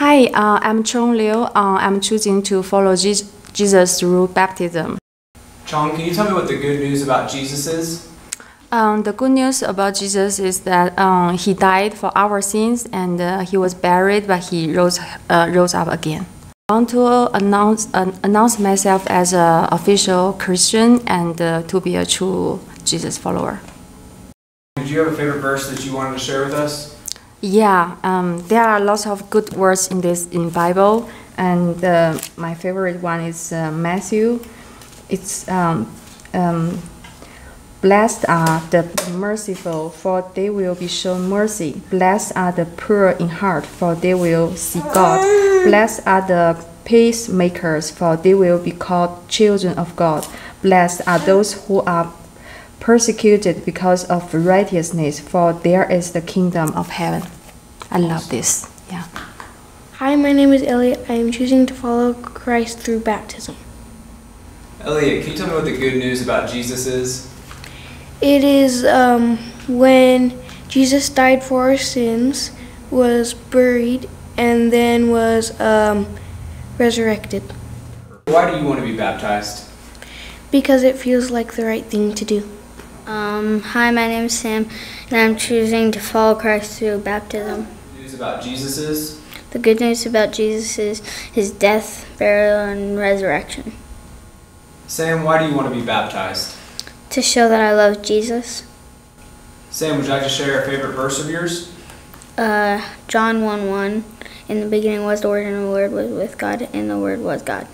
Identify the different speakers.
Speaker 1: Hi, uh, I'm Chong Liu. Uh, I'm choosing to follow Je- Jesus through baptism.
Speaker 2: Chong, can you tell me what the good news about Jesus is?
Speaker 1: Um, the good news about Jesus is that um, he died for our sins and uh, he was buried, but he rose uh, rose up again. I want to announce uh, announce myself as an official Christian and uh, to be a true Jesus follower.
Speaker 2: Did you have a favorite verse that you wanted to share with us?
Speaker 1: Yeah, um, there are lots of good words in this in Bible, and uh, my favorite one is uh, Matthew. It's um, um, blessed are the merciful, for they will be shown mercy. Blessed are the poor in heart, for they will see God. Blessed are the peacemakers, for they will be called children of God. Blessed are those who are persecuted because of righteousness, for there is the kingdom of heaven. I love this. Yeah.
Speaker 3: Hi, my name is Elliot. I am choosing to follow Christ through baptism.
Speaker 2: Elliot, can you tell me what the good news about Jesus is?
Speaker 3: It is um, when Jesus died for our sins, was buried, and then was um, resurrected
Speaker 2: Why do you want to be baptized?
Speaker 3: because it feels like the right thing to do.
Speaker 4: Um, hi, my name is Sam, and I'm choosing to follow Christ through baptism.
Speaker 2: News about Jesus is?
Speaker 4: The good news about Jesus is his death, burial, and resurrection.
Speaker 2: Sam, why do you want to be baptized?
Speaker 4: To show that I love Jesus.
Speaker 2: Sam, would you like to share a favorite verse of yours?
Speaker 4: Uh, John 1 1. In the beginning was the Word, and the Word was with God, and the Word was God.